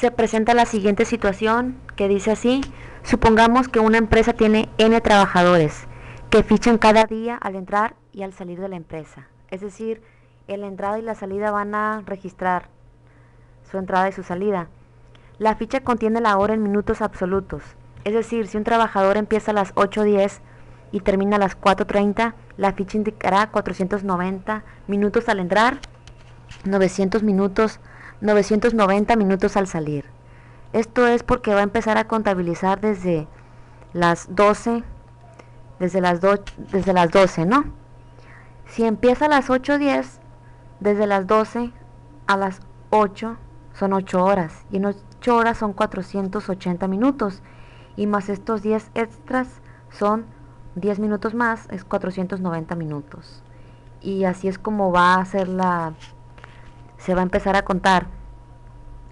se presenta la siguiente situación que dice así, supongamos que una empresa tiene N trabajadores que fichan cada día al entrar y al salir de la empresa. Es decir, la entrada y la salida van a registrar su entrada y su salida. La ficha contiene la hora en minutos absolutos. Es decir, si un trabajador empieza a las 8.10 y termina a las 4.30, la ficha indicará 490 minutos al entrar, 900 minutos, 990 minutos al salir. Esto es porque va a empezar a contabilizar desde las 12, desde las, desde las 12, ¿no? Si empieza a las 8.10, desde las 12 a las 8 son 8 horas y en 8 horas son 480 minutos y más estos 10 extras son 10 minutos más, es 490 minutos. Y así es como va a ser la se va a empezar a contar.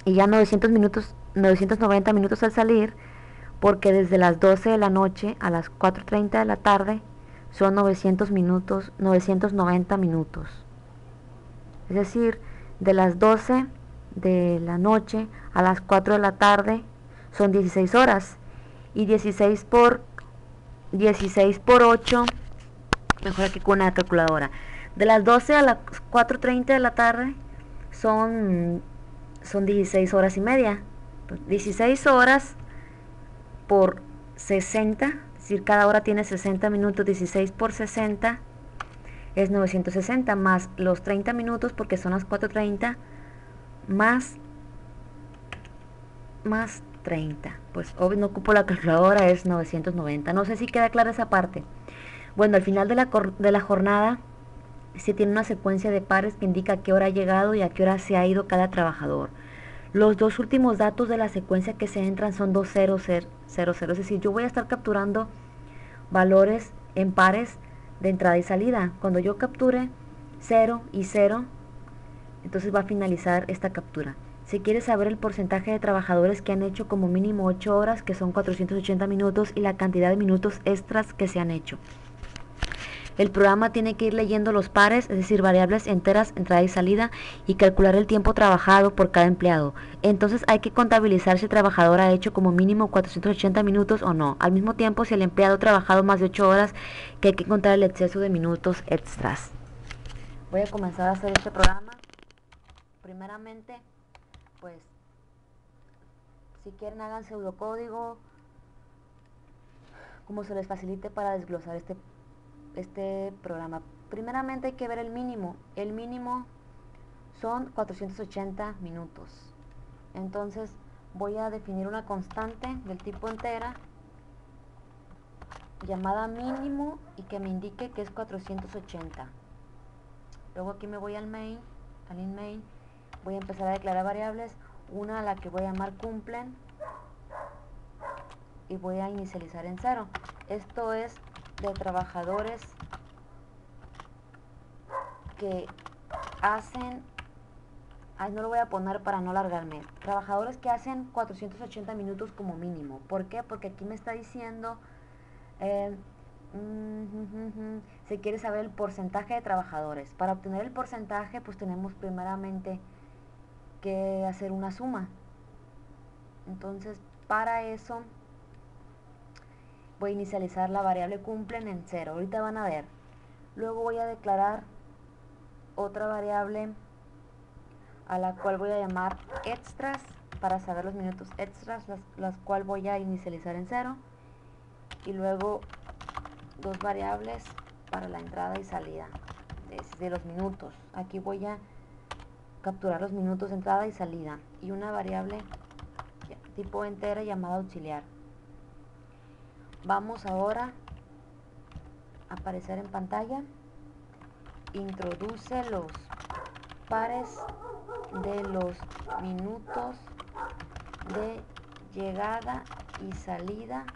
Y ya 900 minutos 990 minutos al salir porque desde las 12 de la noche a las 4:30 de la tarde son 900 minutos, 990 minutos. Es decir, de las 12 de la noche a las 4 de la tarde son 16 horas. Y 16 por 16 por 8, mejor aquí con una calculadora. De las 12 a las 4.30 de la tarde son, son 16 horas y media. 16 horas por 60, es decir, cada hora tiene 60 minutos, 16 por 60 es 960 más los 30 minutos porque son las 4.30 más más 30 pues obvio no ocupo la calculadora es 990 no sé si queda clara esa parte. Bueno al final de la, de la jornada se tiene una secuencia de pares que indica a qué hora ha llegado y a qué hora se ha ido cada trabajador los dos últimos datos de la secuencia que se entran son 2000 es decir yo voy a estar capturando valores en pares de entrada y salida. Cuando yo capture 0 y 0, entonces va a finalizar esta captura. Si quieres saber el porcentaje de trabajadores que han hecho como mínimo 8 horas, que son 480 minutos, y la cantidad de minutos extras que se han hecho. El programa tiene que ir leyendo los pares, es decir, variables enteras, entrada y salida, y calcular el tiempo trabajado por cada empleado. Entonces hay que contabilizar si el trabajador ha hecho como mínimo 480 minutos o no. Al mismo tiempo, si el empleado ha trabajado más de 8 horas, que hay que contar el exceso de minutos extras. Voy a comenzar a hacer este programa. Primeramente, pues, si quieren hagan pseudocódigo, como se les facilite para desglosar este este programa. Primeramente hay que ver el mínimo. El mínimo son 480 minutos. Entonces voy a definir una constante del tipo entera llamada mínimo y que me indique que es 480. Luego aquí me voy al main, al in main, voy a empezar a declarar variables, una a la que voy a llamar cumplen y voy a inicializar en cero. Esto es de trabajadores que hacen Ay, no lo voy a poner para no largarme. Trabajadores que hacen 480 minutos como mínimo. ¿Por qué? Porque aquí me está diciendo, eh, se quiere saber el porcentaje de trabajadores. Para obtener el porcentaje, pues tenemos primeramente que hacer una suma. Entonces, para eso voy a inicializar la variable cumplen en cero. Ahorita van a ver. Luego voy a declarar otra variable a la cual voy a llamar extras para saber los minutos extras, las, las cual voy a inicializar en cero. Y luego dos variables para la entrada y salida de, los minutos. Aquí voy a capturar los minutos de entrada y salida. Y una variable tipo entera llamada auxiliar. Vamos ahora a aparecer en pantalla. Introduce los pares de los minutos de llegada y salida.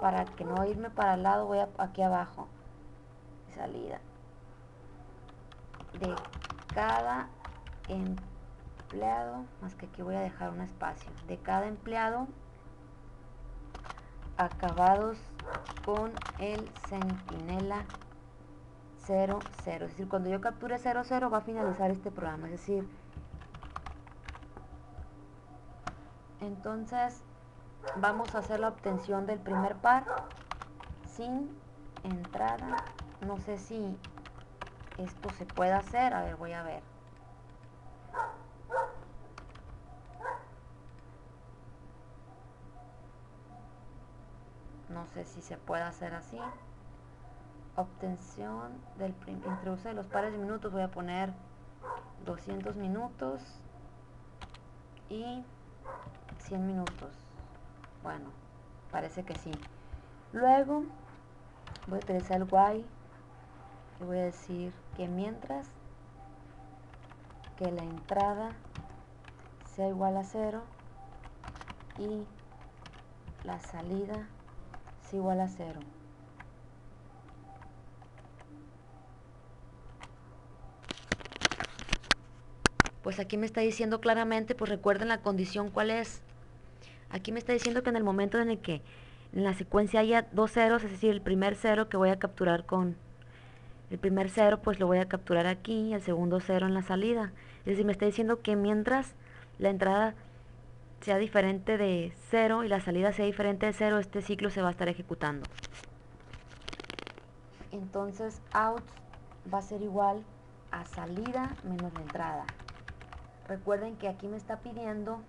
Para que no irme para el lado voy aquí abajo. Salida. De cada empleado más que aquí voy a dejar un espacio. De cada empleado acabados con el centinela 00. Es decir, cuando yo capture 00 va a finalizar este programa. Es decir, entonces vamos a hacer la obtención del primer par sin entrada. No sé si esto se puede hacer. A ver, voy a ver. No sé si se puede hacer así. Obtención del introduce los pares de minutos. Voy a poner 200 minutos y 100 minutos. Bueno, parece que sí. Luego voy a utilizar el y voy a decir que mientras que la entrada sea igual a cero y la salida igual a cero. Pues aquí me está diciendo claramente, pues recuerden la condición cuál es. Aquí me está diciendo que en el momento en el que en la secuencia haya dos ceros, es decir, el primer cero que voy a capturar con el primer cero, pues lo voy a capturar aquí, y el segundo cero en la salida. Es decir, me está diciendo que mientras la entrada sea diferente de cero y la salida sea diferente de cero, este ciclo se va a estar ejecutando. Entonces, out va a ser igual a salida menos la entrada. Recuerden que aquí me está pidiendo,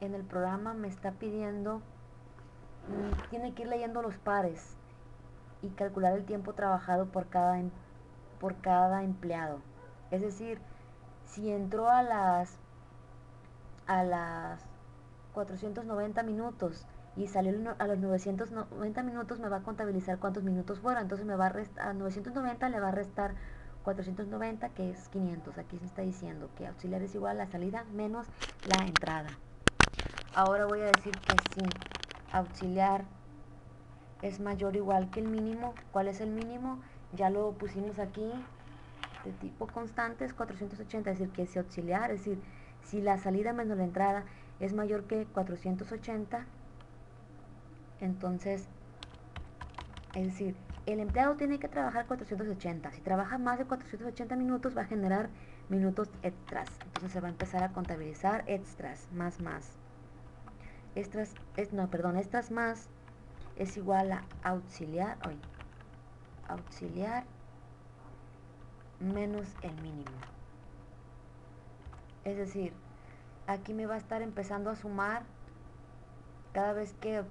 en el programa me está pidiendo, mm, tiene que ir leyendo los pares y calcular el tiempo trabajado por cada, em, por cada empleado. Es decir, si entró a las a las 490 minutos y salió a los 990 minutos me va a contabilizar cuántos minutos fueron. Entonces me va a restar a 990 le va a restar 490 que es 500. Aquí se está diciendo que auxiliar es igual a la salida menos la entrada. Ahora voy a decir que si auxiliar es mayor o igual que el mínimo, ¿cuál es el mínimo? Ya lo pusimos aquí de tipo constante es 480, es decir, que si auxiliar, es decir, si la salida menos la entrada es mayor que 480, entonces, es decir, el empleado tiene que trabajar 480. Si trabaja más de 480 minutos va a generar minutos extras. Entonces se va a empezar a contabilizar extras, más más. Extras, es, no, perdón, extras más es igual a auxiliar, hoy, auxiliar menos el mínimo. Es decir, aquí me va a estar empezando a sumar cada vez que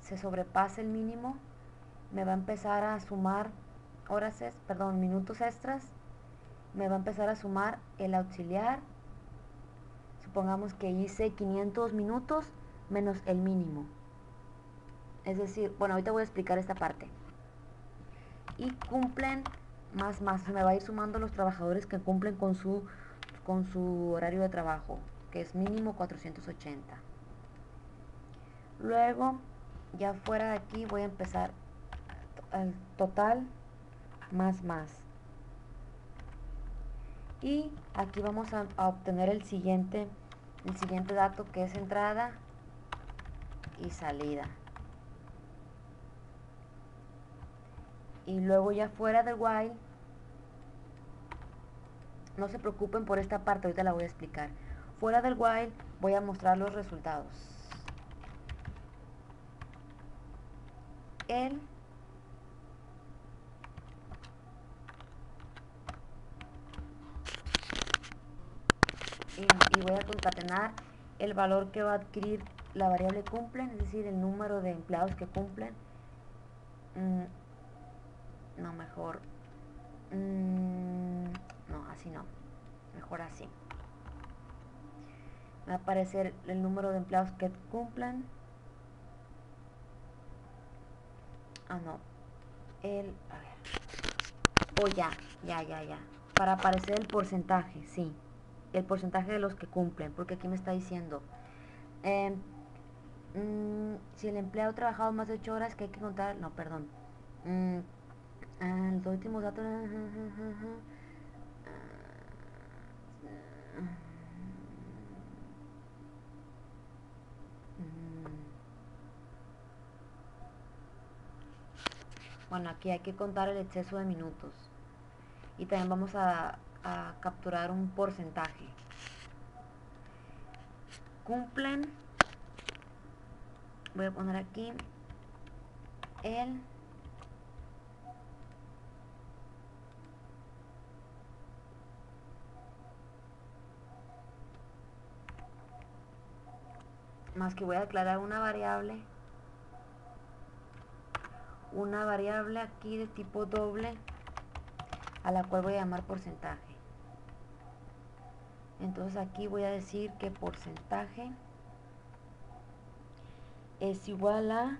se sobrepase el mínimo me va a empezar a sumar horas, perdón, minutos extras, me va a empezar a sumar el auxiliar, supongamos que hice 500 minutos menos el mínimo. Es decir, bueno, ahorita voy a explicar esta parte. Y cumplen más, más, me va a ir sumando los trabajadores que cumplen con su, con su horario de trabajo, que es mínimo 480. Luego, ya fuera de aquí, voy a empezar total más más. Y aquí vamos a, obtener el siguiente, el siguiente dato que es entrada y salida. Y luego ya fuera del while, no se preocupen por esta parte, ahorita la voy a explicar. Fuera del while voy a mostrar los resultados. El y, voy a concatenar el valor que va a adquirir la variable cumplen, es decir, el número de empleados que cumplen. Mm, no, mejor. Mm, no, así no. Mejor así. Va a aparecer el número de empleados que cumplen. Ah, no. El, a ver. Oh, ya, ya, ya, ya. Para aparecer el porcentaje, sí el porcentaje de los que cumplen, porque aquí me está diciendo, em, mm, si el empleado ha trabajado más de 8 horas, que hay que contar, no, perdón, mm, ah, los últimos datos, bueno, aquí hay que contar el exceso de minutos. Y también vamos a, a capturar un porcentaje. Cumplen voy a poner aquí el más que voy a declarar una variable una variable aquí de tipo doble a la cual voy a llamar porcentaje. Entonces aquí voy a decir que porcentaje es igual a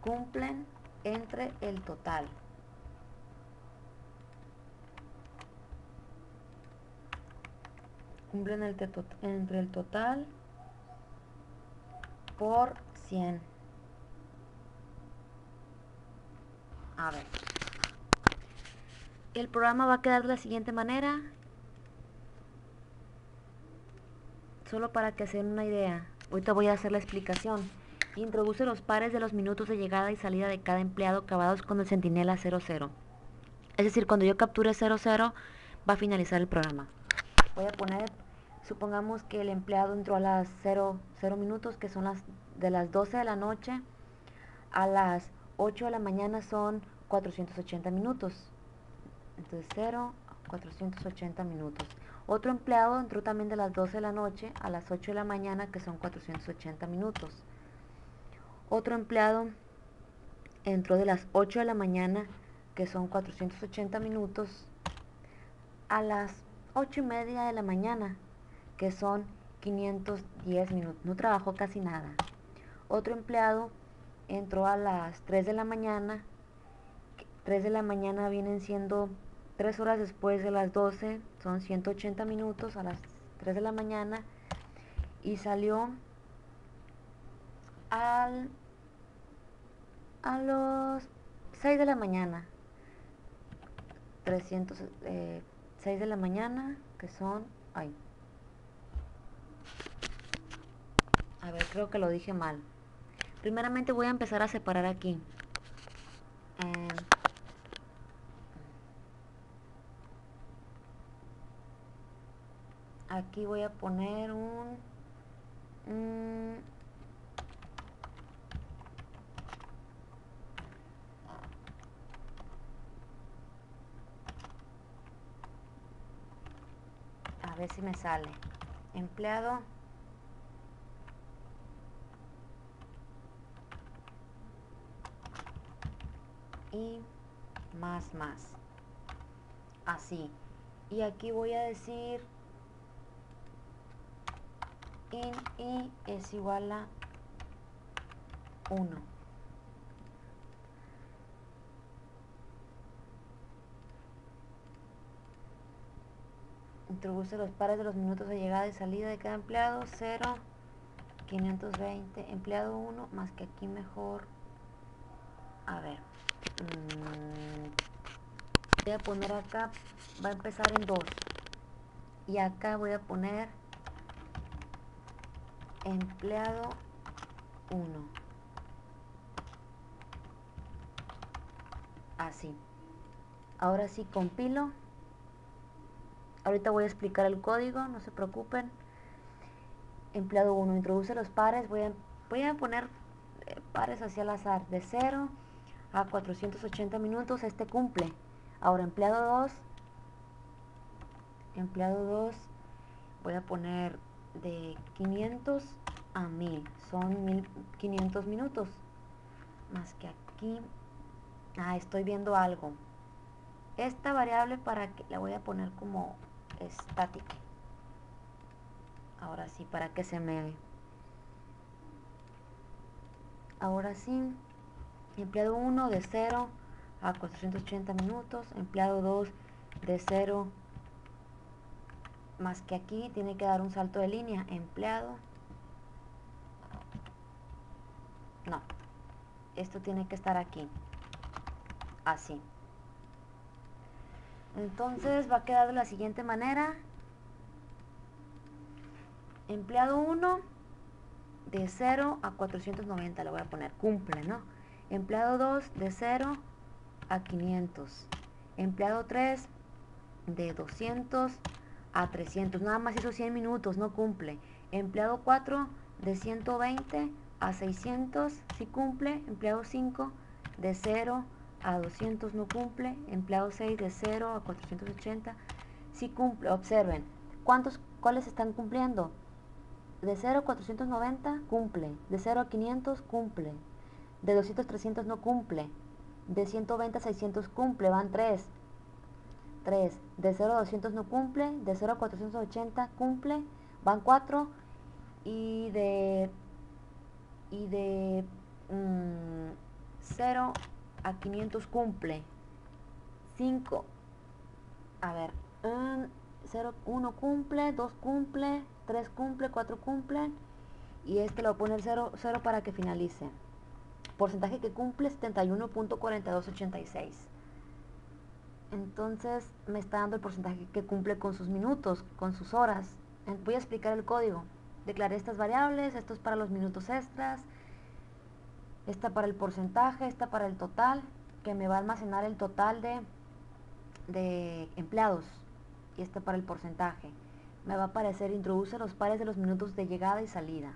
cumplen entre el total. Cumplen entre el total por 100. A ver. El programa va a quedar de la siguiente manera. Solo para que se una idea. Ahorita voy a hacer la explicación. Introduce los pares de los minutos de llegada y salida de cada empleado acabados con el centinela 00. Es decir, cuando yo capture 00 va a finalizar el programa. Voy a poner Supongamos que el empleado entró a las 0, minutos, que son las de las 12 de la noche a las 8 de la mañana son 480 minutos. Entonces 0 480 minutos. Otro empleado entró también de las 12 de la noche a las 8 de la mañana, que son 480 minutos. Otro empleado entró de las 8 de la mañana, que son 480 minutos, a las 8 y media de la mañana, que son 510 minutos. No trabajó casi nada. Otro empleado entró a las 3 de la mañana. 3 de la mañana vienen siendo 3 horas después de las 12. Son 180 minutos a las 3 de la mañana. Y salió al, a los 6 de la mañana. 300, 6 eh, de la mañana, que son... Ay, A creo que lo dije mal. Primeramente voy a empezar a separar aquí. Em, aquí voy a poner un... a ver si me sale. Empleado y más más. Así. Y aquí voy a decir in y es igual a 1 introduce los pares de los minutos de llegada y salida de cada empleado 0 520 empleado 1 más que aquí mejor. A ver Mm, voy a poner acá va a empezar en 2 y acá voy a poner empleado 1 así. Ahora sí compilo. Ahorita voy a explicar el código no se preocupen. Empleado 1 introduce los pares. Voy a, voy a poner eh, pares hacia el azar de 0 a 480 minutos, este cumple. Ahora, empleado 2, empleado 2, voy a poner de 500 a 1000, son 1500 minutos. Más que aquí, ah, estoy viendo algo. Esta variable para que la voy a poner como estática. Ahora sí, para que se me... Ahora sí, Empleado 1 de 0 a 480 minutos. Empleado 2 de 0 más que aquí tiene que dar un salto de línea. Empleado. No. Esto tiene que estar aquí. Así. Entonces va a quedar de la siguiente manera. Empleado 1 de 0 a 490 le voy a poner. Cumple, ¿no? Empleado 2 de 0 a 500. Empleado 3 de 200 a 300. Nada más hizo 100 minutos, no cumple. Empleado 4 de 120 a 600 si cumple, empleado 5, de 0 a 200 no cumple, empleado 6 de 0 a 480 si cumple, observen, ¿cuántos, cuáles están cumpliendo? De 0 a 490 cumple, de 0 a 500 cumple, de 200 a 300 no cumple, de 120 a 600 cumple, van 3, 3, de 0 a 200 no cumple, de 0 a 480 cumple, van 4 y de y de 0 mm, a 500 cumple. 5 a ver 0, 1 cumple 2 cumple 3 cumple 4 cumple. Y este lo a poner 0, 0 para que finalice porcentaje que cumple 71.4286 entonces me está dando el porcentaje que cumple con sus minutos con sus horas voy a explicar el código declaré estas variables, esto es para los minutos extras, esta para el porcentaje, esta para el total, que me va a almacenar el total de, de empleados, y esta para el porcentaje. Me va a aparecer, introduce los pares de los minutos de llegada y salida.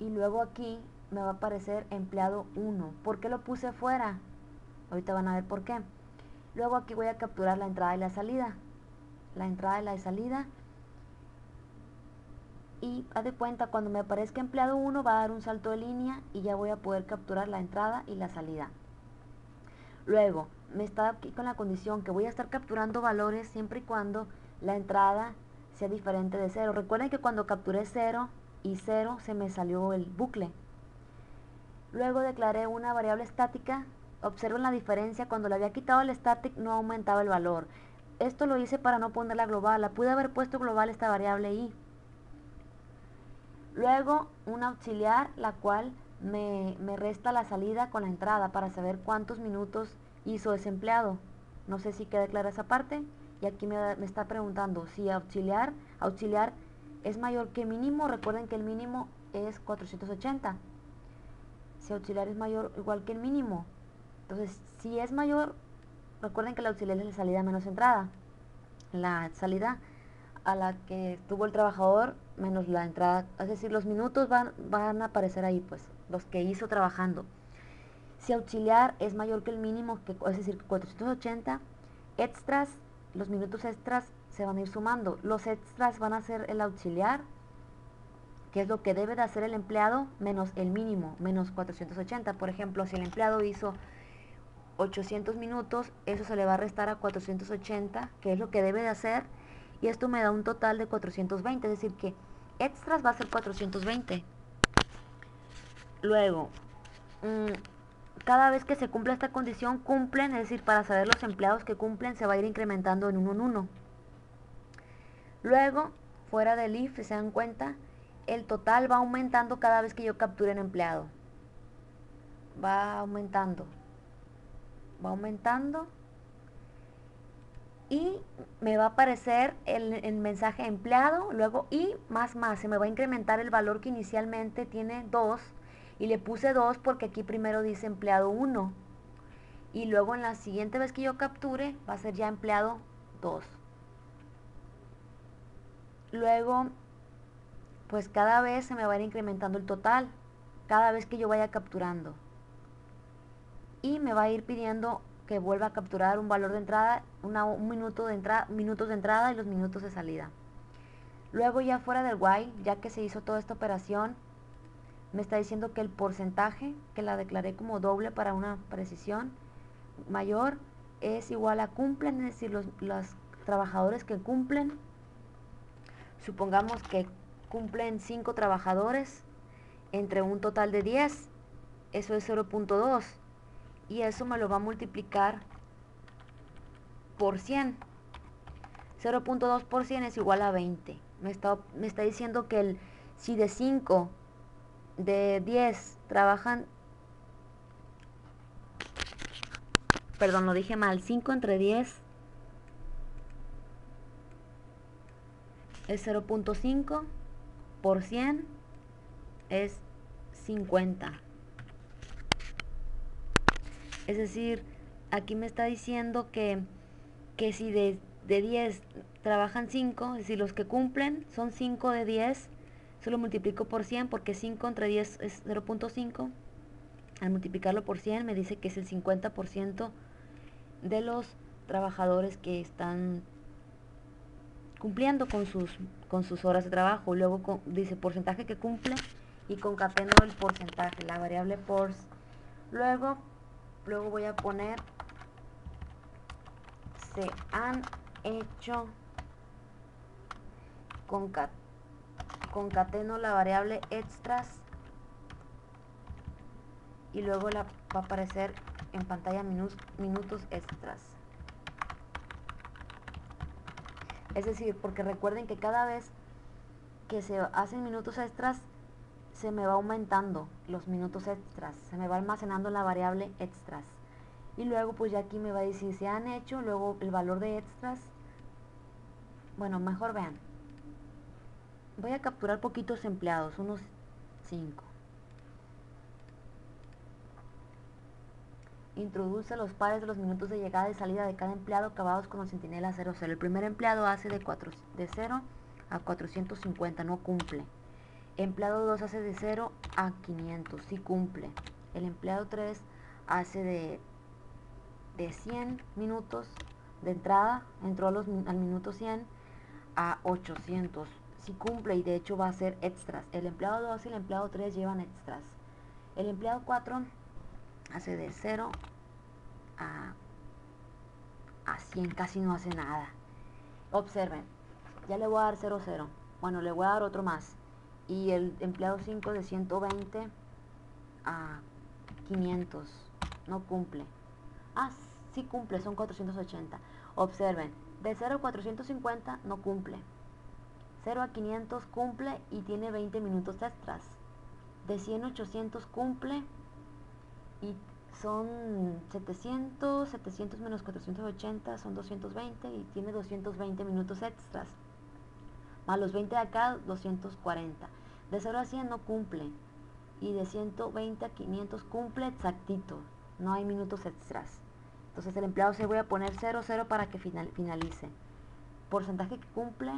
Y luego aquí me va a aparecer empleado 1. ¿Por qué lo puse fuera? Ahorita van a ver por qué. Luego aquí voy a capturar la entrada y la salida. La entrada y la salida y haz de cuenta cuando me aparezca empleado 1 va a dar un salto de línea y ya voy a poder capturar la entrada y la salida. Luego, me está aquí con la condición que voy a estar capturando valores siempre y cuando la entrada sea diferente de 0. Recuerden que cuando capturé 0 y 0 se me salió el bucle. Luego declaré una variable estática. Observen la diferencia, cuando le había quitado el static no aumentaba el valor. Esto lo hice para no ponerla global. La pude haber puesto global esta variable y Luego un auxiliar, la cual me, resta la salida con la entrada para saber cuántos minutos hizo ese empleado. No sé si queda clara esa parte. Y aquí me, me está preguntando si auxiliar, auxiliar es mayor que mínimo. Recuerden que el mínimo es 480. Si auxiliar es mayor igual que el mínimo. Entonces, si es mayor, recuerden que el auxiliar es la salida menos entrada. La salida a la que tuvo el trabajador menos la entrada, es decir, los minutos van, van a aparecer ahí, pues, los que hizo trabajando. Si auxiliar es mayor que el mínimo, que, es decir, 480, extras, los minutos extras se van a ir sumando. Los extras van a ser el auxiliar, que es lo que debe de hacer el empleado, menos el mínimo, menos 480. Por ejemplo, si el empleado hizo 800 minutos, eso se le va a restar a 480, que es lo que debe de hacer y esto me da un total de 420, es decir que extras va a ser 420. Luego, mm, cada vez que se cumpla esta condición, cumplen, es decir, para saber los empleados que cumplen, se va a ir incrementando en uno en uno. Luego, fuera del if, se dan cuenta, el total va aumentando cada vez que yo capture un empleado. Va aumentando. Va aumentando y me va a aparecer el, mensaje empleado, luego y más más, se me va a incrementar el valor que inicialmente tiene 2 y le puse 2 porque aquí primero dice empleado 1 y luego en la siguiente vez que yo capture va a ser ya empleado 2. Luego, pues cada vez se me va a ir incrementando el total, cada vez que yo vaya capturando. Y me va a ir pidiendo que vuelva a capturar un valor de entrada, un minuto de entrada, minutos de entrada y los minutos de salida. Luego ya fuera del while, ya que se hizo toda esta operación, me está diciendo que el porcentaje, que la declaré como doble para una precisión mayor, es igual a cumplen, es decir, los, los trabajadores que cumplen, supongamos que cumplen 5 trabajadores entre un total de 10, eso es 0.2 y eso me lo va a multiplicar por 100. 0.2 por 100 es igual a 20. Me está, me está diciendo que el, si de 5, de 10 trabajan, perdón, lo dije mal, 5 entre 10 es 0.5 por 100 es 50. Es decir, aquí me está diciendo que, que si de, de 10 trabajan 5, es decir, los que cumplen son 5 de 10, Se lo multiplico por 100 porque 5 entre 10 es 0.5. Al multiplicarlo por 100 me dice que es el 50% de los trabajadores que están cumpliendo con sus, con sus horas de trabajo. Luego dice porcentaje que cumple y concateno el porcentaje, la variable por. Luego, luego voy a poner se han hecho concateno la variable extras y luego la, va a aparecer en pantalla minutos extras. Es decir, porque recuerden que cada vez que se hacen minutos extras, se me va aumentando los minutos extras, se me va almacenando la variable extras. Y luego pues ya aquí me va a decir se han hecho, luego el valor de extras. Bueno, mejor vean. Voy a capturar poquitos empleados, unos 5. Introduce los pares de los minutos de llegada y salida de cada empleado acabados con los centinela 00. El primer empleado hace de, 4, de 0 a 450, no cumple. Empleado 2 hace de 0 a 500, sí cumple. El empleado 3 hace de, de 100 minutos de entrada, entró al minuto 100 a 800, sí cumple y de hecho va a ser extras. El empleado 2 y el empleado 3 llevan extras. El empleado 4 hace de 0 a, a 100, casi no hace nada. Observen, ya le voy a dar 0, 0. Bueno, le voy a dar otro más. Y el empleado 5 de 120 a 500. No cumple. Ah, sí cumple, son 480. Observen, de 0 a 450 no cumple. 0 a 500 cumple y tiene 20 minutos extras. De 100 a 800 cumple y son 700, 700 menos 480 son 220 y tiene 220 minutos extras. Más los 20 de acá, 240. De 0 a 100 no cumple. Y de 120 a 500 cumple exactito. No hay minutos extras. Entonces el empleado se voy a poner 0, 0 para que finalice. Porcentaje que cumple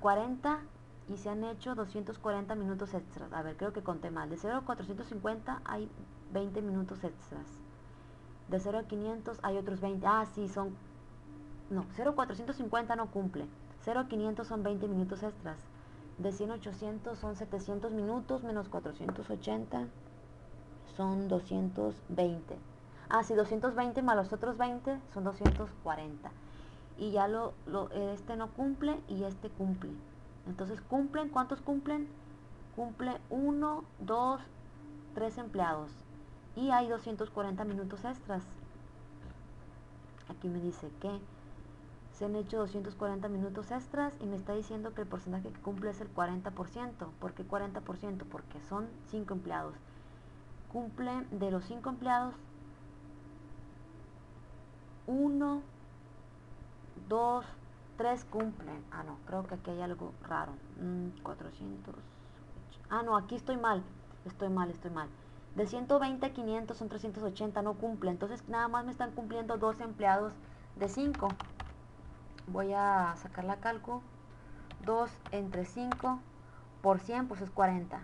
40 y se han hecho 240 minutos extras. A ver, creo que conté mal. De 0 a 450 hay 20 minutos extras. De 0 a 500 hay otros 20. Ah, sí, son... No, 0 a 450 no cumple. 0 a 500 son 20 minutos extras. De 100 a 800 son 700 minutos menos 480 son 220. Ah, sí, 220 más los otros 20 son 240. Y ya lo, lo, este no cumple y este cumple. Entonces, ¿cumplen? ¿Cuántos cumplen? Cumple 1, 2, 3 empleados y hay 240 minutos extras. Aquí me dice que se han hecho 240 minutos extras y me está diciendo que el porcentaje que cumple es el 40%. ¿Por qué 40%? Porque son 5 empleados. Cumple de los 5 empleados 1, 2, 3 cumplen. Ah, no, creo que aquí hay algo raro. 400. Mm, ah, no, aquí estoy mal. Estoy mal, estoy mal. De 120 a 500 son 380, no cumple. Entonces nada más me están cumpliendo dos empleados de 5. Voy a sacar la calco. 2 entre 5 por 100 pues es 40.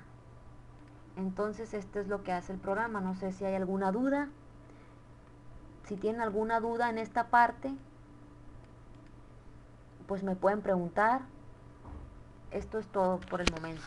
Entonces esto es lo que hace el programa. No sé si hay alguna duda. Si tienen alguna duda en esta parte, pues me pueden preguntar. Esto es todo por el momento.